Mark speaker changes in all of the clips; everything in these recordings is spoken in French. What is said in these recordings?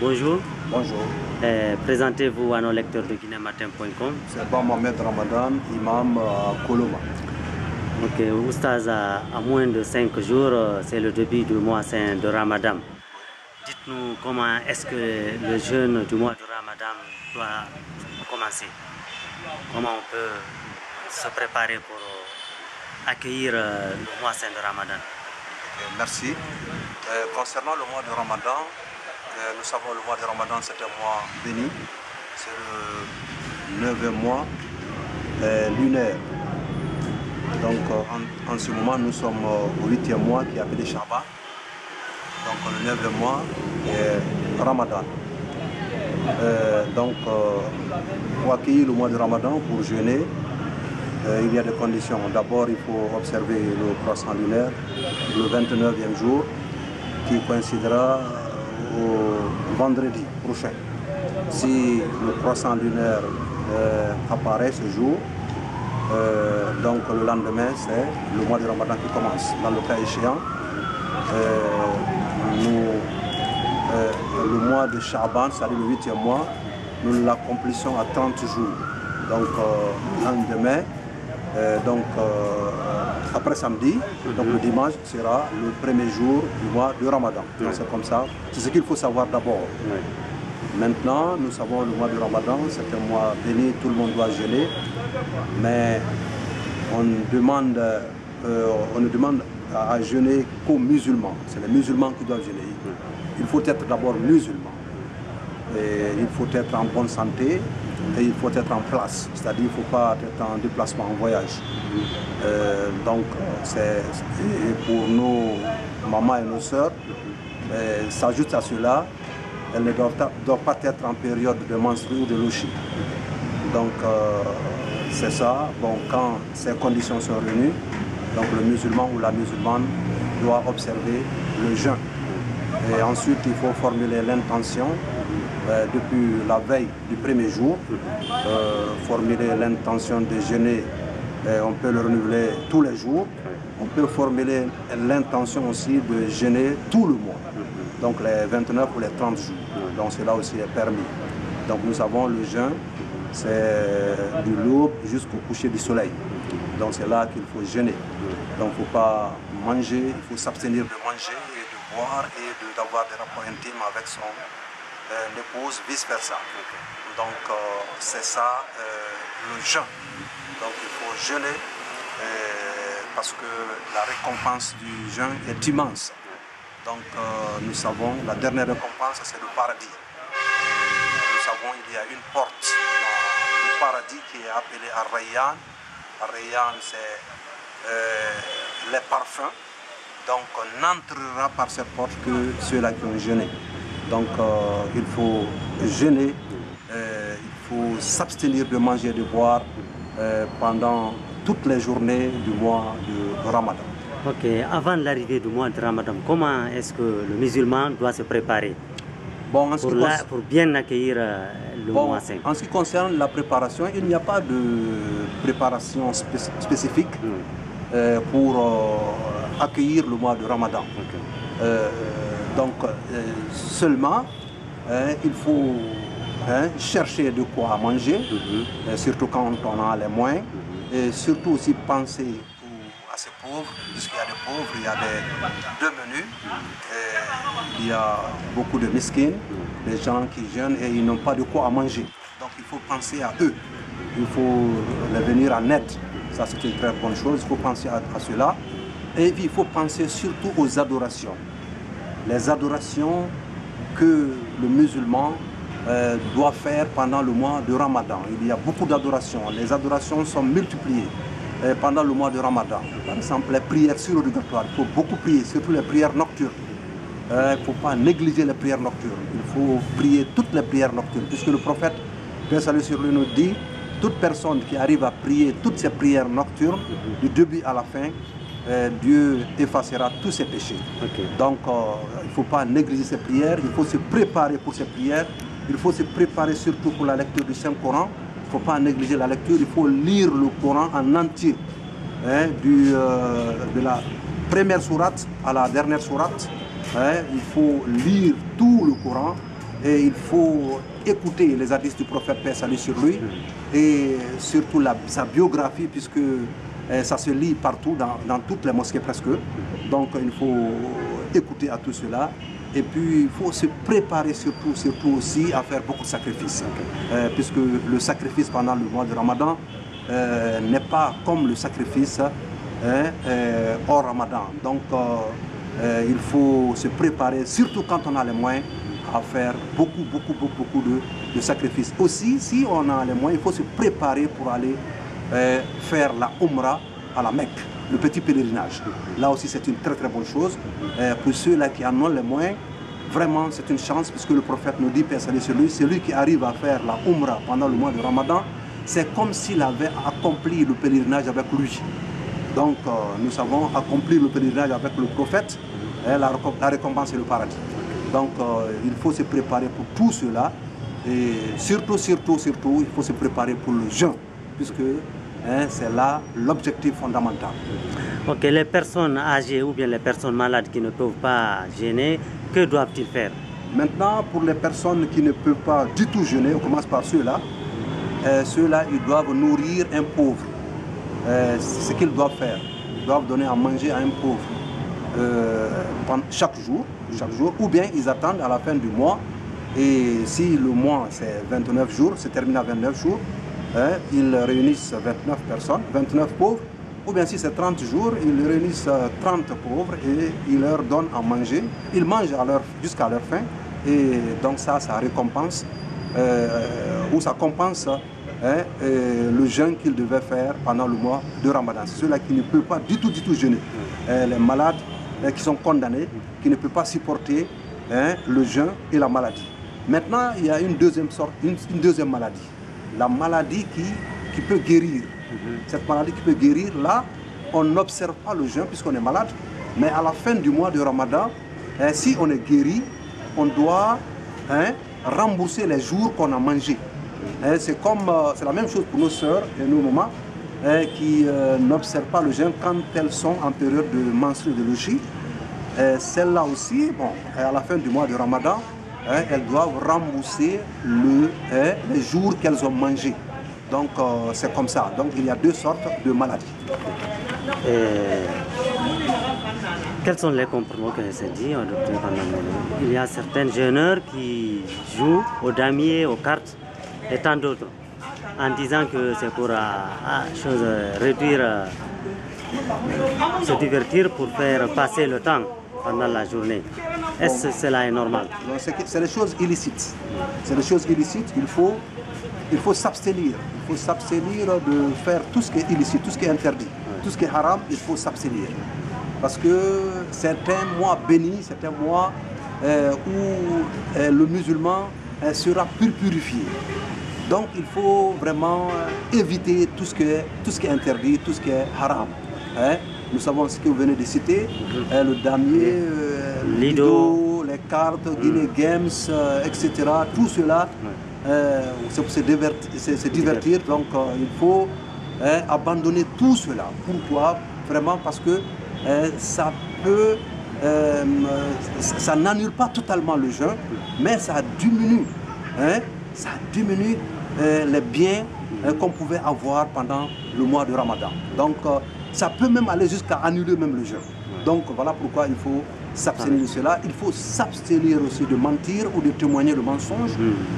Speaker 1: Bonjour.
Speaker 2: Bonjour.
Speaker 1: Euh, Présentez-vous à nos lecteurs de guinématin.com.
Speaker 2: C'est Ba Mohamed Ramadan, imam à Koloma.
Speaker 1: Ok, Oustaz, à, à moins de cinq jours, euh, c'est le début du mois saint de Ramadan. Dites-nous comment est-ce que le jeûne du mois de Ramadan doit commencer Comment on peut se préparer pour euh, accueillir euh, le mois saint de Ramadan
Speaker 2: merci. Euh, concernant le mois de Ramadan, euh, nous savons le mois de Ramadan c'est un mois béni. C'est le neuvième mois euh, lunaire. Donc euh, en, ce moment nous sommes au huitième mois qui est appelé Shaban. Donc le neuvième mois est Ramadan. Donc pour accueillir le mois de Ramadan, pour jeûner, il y a des conditions. D'abord, il faut observer le croissant lunaire le 29e jour qui coïncidera vendredi prochain. Si le croissant lunaire euh, apparaît ce jour, euh, donc le lendemain, c'est le mois de Ramadan qui commence. Dans le cas échéant, euh, nous, le mois de Shaban, c'est-à-dire le huitième mois, nous l'accomplissons à 30 jours. Donc, euh, lendemain, euh, donc, euh, après samedi, donc le dimanche sera le premier jour du mois de Ramadan. C'est comme ça. C'est ce qu'il faut savoir d'abord. Maintenant, nous savons le mois de Ramadan, c'est un mois béni, tout le monde doit jeûner. Mais on, demande, euh, on ne demande à, à jeûner qu'aux musulmans. C'est les musulmans qui doivent jeûner. Il faut être d'abord musulman. Et il faut être en bonne santé et il faut être en place. C'est-à-dire qu'il ne faut pas être en déplacement, en voyage. Euh, donc, pour nos mamans et nos sœurs, euh, s'ajoute à cela, elles ne doivent, pas être en période de menstrues ou de louchis. Donc, euh, c'est ça. Bon, quand ces conditions sont réunies, donc le musulman ou la musulmane doit observer le jeûne. Et ensuite, il faut formuler l'intention euh, depuis la veille du premier jour, euh, formuler l'intention de jeûner. Euh, on peut le renouveler tous les jours. On peut formuler l'intention aussi de jeûner tout le mois. Donc les 29 ou les 30 jours. Donc cela aussi est permis. Donc nous savons le jeûne, c'est du l'aube jusqu'au coucher du soleil. Donc c'est là qu'il faut jeûner. Donc il ne faut pas manger, il faut s'abstenir de manger et de boire et d'avoir des rapports intimes avec son euh, épouse, vice-versa. Donc euh, c'est ça euh, le jeûne. Donc il faut jeûner parce que la récompense du jeûne est immense. Donc nous savons, la dernière récompense c'est le paradis. Nous savons il y a une porte dans le paradis qui est appelée Ar-Rayyan. Ar-Rayyan c'est les parfums. Donc on n'entrera par cette porte que ceux-là qui ont jeûné. Donc euh, il faut jeûner, euh, il faut s'abstenir de manger et de boire euh, pendant toutes les journées du mois de Ramadan.
Speaker 1: Ok, avant l'arrivée du mois de Ramadan, comment est-ce que le musulman doit se préparer
Speaker 2: Bon, en ce
Speaker 1: pour,
Speaker 2: qui
Speaker 1: la-
Speaker 2: concerne-
Speaker 1: pour bien accueillir le
Speaker 2: Bon,
Speaker 1: mois saint?
Speaker 2: en ce qui concerne la préparation, il n'y a pas de préparation spé- spécifique euh, pour accueillir le mois de Ramadan. Donc, euh, seulement, hein, il faut hein, chercher de quoi manger, euh, surtout quand on a les moyens, et surtout aussi penser à ces pauvres, puisqu'il y a des pauvres, il y a des deux menus, et il y a beaucoup de miskines, des gens qui jeûnent et ils n'ont pas de quoi à manger. Donc il faut penser à eux, il faut les venir en aide. Ça c'est une très bonne chose, il faut penser à, à cela. Et puis il faut penser surtout aux adorations. Les adorations que le musulman euh, doit faire pendant le mois de Ramadan. Il y a beaucoup d'adorations. Les adorations sont multipliées euh, pendant le mois de Ramadan. Par exemple, les prières surrogatoires. Il faut beaucoup prier, surtout les prières nocturnes. Euh, Il ne faut pas négliger les prières nocturnes. Il faut prier toutes les prières nocturnes. Puisque le prophète, paix salut sur lui, nous dit toute personne qui arrive à prier toutes ces prières nocturnes, du début à la fin, euh, Dieu effacera tous ses péchés. Donc, euh, il ne faut pas négliger ces prières, il faut se préparer pour ces prières, il faut se préparer surtout pour la lecture du Saint-Coran. Il ne faut pas négliger la lecture, il faut lire le Coran en entier, hein, du, euh, de la première sourate à la dernière sourate. hein. il faut lire tout le Coran Et il faut écouter les hadiths du prophète paix salut sur lui et surtout la, sa biographie puisque ça se lit partout dans, toutes les mosquées presque. Donc il faut écouter à tout cela. Et puis il faut se préparer surtout, surtout aussi à faire beaucoup de sacrifices. Euh, puisque le sacrifice pendant le mois de Ramadan euh, n'est pas comme le sacrifice hein, euh, hors Ramadan. Donc il faut se préparer, surtout quand on a les moyens, à faire beaucoup, beaucoup, beaucoup, beaucoup de, de sacrifices. Aussi, si on a les moyens, il faut se préparer pour aller euh, faire la Umrah à la Mecque, le petit pèlerinage. Là aussi, c'est une très très bonne chose. Euh, pour ceux-là qui en ont les moyens, vraiment, c'est une chance puisque le prophète nous dit, Père salut sur lui, celui qui arrive à faire la Umrah pendant le mois de Ramadan, c'est comme s'il avait accompli le pèlerinage avec lui. Donc, euh, nous avons accompli le pèlerinage avec le prophète, la, la récompense et le paradis. Donc, il faut se préparer pour tout cela. Et surtout, surtout, surtout, il faut se préparer pour le jeûne, puisque hein, c'est là l'objectif fondamental.
Speaker 1: Ok, les personnes âgées ou bien les personnes malades qui ne peuvent pas gêner, que doivent-ils faire?
Speaker 2: Maintenant, pour les personnes qui ne peuvent pas du tout jeûner, on commence par ceux-là. Euh, ceux-là, ils doivent nourrir un pauvre. Euh, ce qu'ils doivent faire. Ils doivent donner à manger à un pauvre euh, chaque jour, chaque jour, ou bien ils attendent à la fin du mois. Et si le mois c'est 29 jours, c'est terminé à 29 jours, hein, ils réunissent 29 personnes, 29 pauvres, ou bien si c'est 30 jours, ils réunissent euh, 30 pauvres et ils leur donnent à manger. Ils mangent jusqu'à leur faim et donc ça, ça récompense euh, ou ça compense hein, euh, le jeûne qu'ils devaient faire pendant le mois de Ramadan. Ceux-là qui ne peuvent pas du tout, du tout jeûner. Euh, les malades euh, qui sont condamnés, qui ne peuvent pas supporter hein, le jeûne et la maladie. Maintenant, il y a une deuxième sorte, une deuxième maladie. La maladie qui, qui peut guérir. Cette maladie qui peut guérir, là, on n'observe pas le jeûne puisqu'on est malade, mais à la fin du mois de Ramadan, hein, si on est guéri, on doit hein, rembourser les jours qu'on a mangés. Hein, c'est comme, euh, c'est la même chose pour nos sœurs et nos mamans hein, qui euh, n'observent pas le jeûne quand elles sont en période de menstruologie. Euh, Celles-là aussi, bon, à la fin du mois de Ramadan, hein, elles doivent rembourser le, hein, les jours qu'elles ont mangés. Donc euh, c'est comme ça. Donc il y a deux sortes de maladies.
Speaker 1: Quels sont les compromis que s'est dit au docteur Pandamolo Il y a certains jeûneurs qui jouent au damier, aux cartes et tant d'autres, en disant que c'est pour euh, euh, réduire, se divertir pour faire passer le temps pendant la journée. Est-ce que cela est normal
Speaker 2: C'est des choses illicites. C'est des choses illicites. Il faut, il faut s'abstenir. Il faut s'abstenir de faire tout ce qui est illicite, tout ce qui est interdit. Tout ce qui est haram, il faut s'abstenir. Parce que c'est un mois béni, c'est un mois euh, où euh, le musulman euh, sera pur purifié. Donc il faut vraiment éviter tout ce, qui est, tout ce qui est interdit, tout ce qui est haram. Hein. Nous savons ce que vous venez de citer, euh, le damier, euh,
Speaker 1: Lido.
Speaker 2: lido, les cartes, Guinée Games, euh, etc. Tout cela, euh, c'est pour se divertir. Donc il faut hein, abandonner tout cela. Pourquoi? Vraiment parce que ça peut, euh, ça, ça n'annule pas totalement le jeûne, mais ça diminue, hein, ça diminue euh, les biens euh, qu'on pouvait avoir pendant le mois de Ramadan. Donc ça peut même aller jusqu'à annuler même le jeûne. Donc voilà pourquoi il faut s'abstenir de cela. Il faut s'abstenir aussi de mentir ou de témoigner le mensonge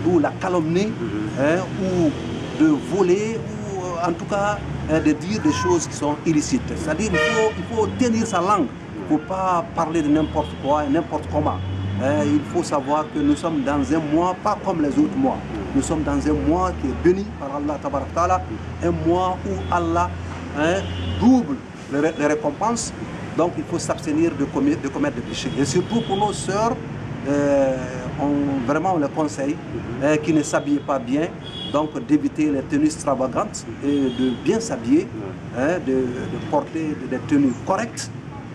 Speaker 2: ou la calomnie hein, ou de voler ou euh, en tout cas hein, de dire des choses qui sont illicites. C'est-à-dire qu'il faut, il faut tenir sa langue. Il ne faut pas parler de n'importe quoi et n'importe comment. Hein, il faut savoir que nous sommes dans un mois pas comme les autres mois. Nous sommes dans un mois qui est béni par Allah un mois où Allah hein, double les, ré- les récompenses. Donc il faut s'abstenir de commettre, de commettre des péchés. Et surtout pour nos sœurs, euh, on, vraiment on les conseille, euh, qui ne s'habillent pas bien, donc d'éviter les tenues extravagantes et de bien s'habiller, hein, de, de porter des tenues correctes,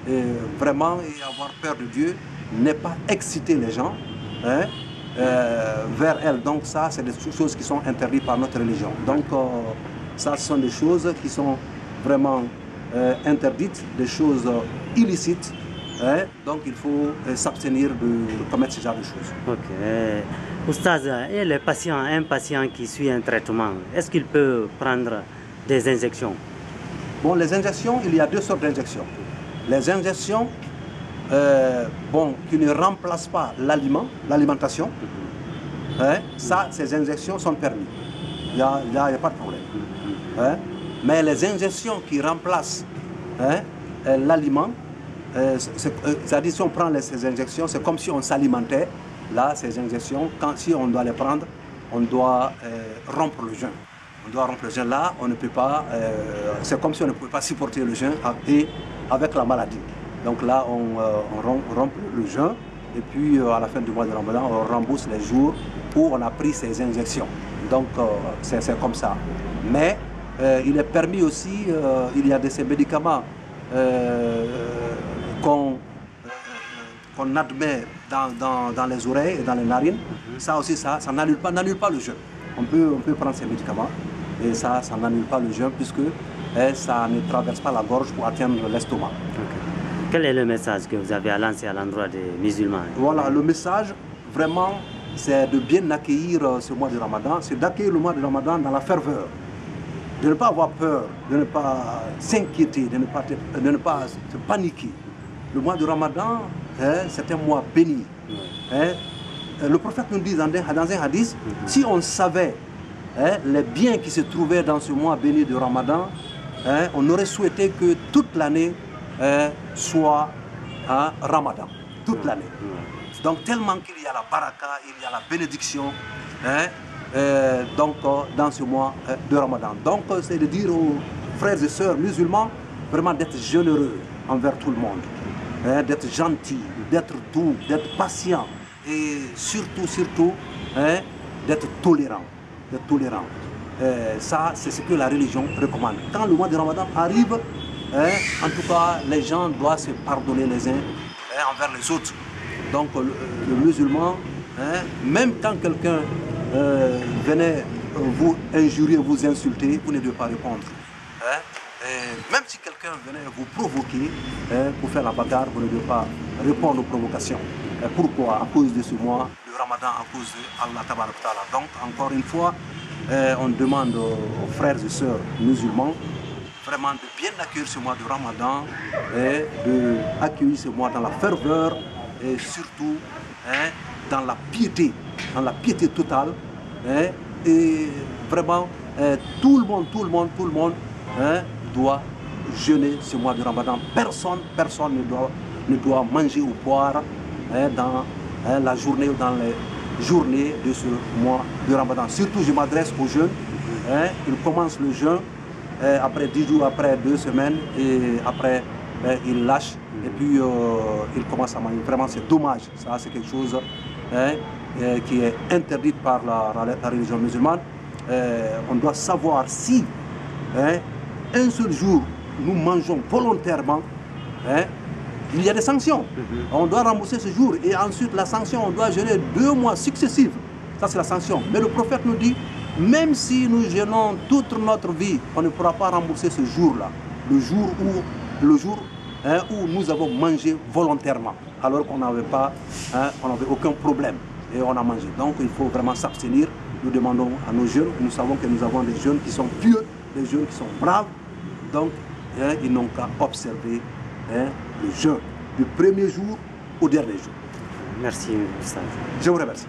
Speaker 2: et vraiment et avoir peur de Dieu, n'est pas exciter les gens. hein, euh, vers elles. Donc ça, c'est des choses qui sont interdites par notre religion. Donc euh, ça, ce sont des choses qui sont vraiment euh, interdites, des choses euh, illicites. Hein, donc il faut euh, s'abstenir de commettre ce genre de choses.
Speaker 1: Ok. Oustaz, et les patients, un patient qui suit un traitement, est-ce qu'il peut prendre des injections?
Speaker 2: Bon, les injections, il y a deux sortes d'injections. Les injections euh, bon, qui ne remplacent pas l'aliment, l'alimentation, hein, ça, ces injections sont permises. Il n'y a, y a- y a pas de problème. Hein. Mais les injections qui remplacent hein, euh, l'aliment, euh, euh, c'est-à-dire si on prend ces injections, c'est comme si on s'alimentait. Là, ces injections, quand, si on doit les prendre, on doit rompre le jeûne. On doit rompre le jeûne. Là, on ne peut pas, c'est comme si on ne pouvait pas supporter le jeûne et avec la maladie. Donc là, on, on rompt, le jeûne et puis à la fin du mois de Ramadan, on rembourse les jours où on a pris ces injections. Donc c'est comme ça. Mais il est permis aussi, euh, il y a de ces médicaments euh, qu'on euh, qu'on admet dans, dans- dans les oreilles et dans les narines. Ça aussi, ça, ça n'annule pas, pas le jeûne. On peut, on peut prendre ces médicaments et ça, ça n'annule pas le jeûne puisque eh, ça ne traverse pas la gorge pour atteindre l'estomac.
Speaker 1: Quel est le message que vous avez à lancer à l'endroit des musulmans?
Speaker 2: Voilà, le message, vraiment, c'est de bien accueillir euh, ce mois de Ramadan, c'est d'accueillir le mois de Ramadan dans la ferveur, de ne pas avoir peur, de ne pas s'inquiéter, de ne pas, te- de ne pas se paniquer. Le mois de Ramadan, hein, c'est un mois béni. Hein. Euh, Le prophète nous dit dans un, hadith, si on savait hein, les biens qui se trouvaient dans ce mois béni de Ramadan, hein, on aurait souhaité que toute l'année hein, soit un Ramadan. Toute l'année. Donc tellement qu'il y a la baraka, il y a la bénédiction hein, euh, donc, euh, dans ce mois euh, de Ramadan. Donc c'est de dire aux frères et sœurs musulmans vraiment d'être généreux envers tout le monde, hein, d'être gentil, d'être doux, d'être patient et surtout, surtout hein, d'être tolérant. D'être tolérant. Ça, c'est ce que la religion recommande. Quand le mois de Ramadan arrive, hein, en tout cas, les gens doivent se pardonner les uns envers les autres. Donc le, musulman, même quand quelqu'un euh, venait vous injurier, vous insulter, vous ne devez pas répondre. hein? Même si quelqu'un venait vous provoquer hein, pour faire la bagarre, vous ne devez pas répondre aux provocations. Pourquoi? À cause de ce mois, le ramadan, à cause de Allah Ta'ala. Donc encore une fois, euh, on demande aux frères et sœurs musulmans vraiment de bien accueillir ce mois de Ramadan et de accueillir ce mois dans la ferveur et surtout hein, dans la piété, dans la piété totale. hein, et vraiment, euh, tout le monde, tout le monde, tout le monde hein, doit jeûner ce mois de Ramadan. Personne, personne ne doit, ne doit manger ou boire hein, dans hein, la journée ou dans les journées de ce mois de Ramadan. Surtout, je m'adresse aux jeunes. hein, ils commencent le jeûne après 10 jours, après deux semaines, et après, euh, il lâche, et puis euh, il commence à manger. Vraiment, c'est dommage. Ça, c'est quelque chose hein, euh, qui est interdit par la, la- la religion musulmane. Euh, on doit savoir si hein, un seul jour nous mangeons volontairement, hein, il y a des sanctions. On doit rembourser ce jour et ensuite la sanction, on doit gérer deux mois successifs. Ça, c'est la sanction. Mais le prophète nous dit, même si nous gênons toute notre vie, on ne pourra pas rembourser ce jour-là. Le jour où, le jour, hein, où nous avons mangé volontairement, alors qu'on n'avait pas, on n'avait aucun problème et on a mangé. Donc il faut vraiment s'abstenir. Nous demandons à nos jeunes, nous savons que nous avons des jeunes qui sont pieux, des jeunes qui sont braves. Donc hein, ils n'ont qu'à observer hein, le jeûne du premier jour au dernier jour.
Speaker 1: Merci, Oustaz.
Speaker 2: Je vous remercie.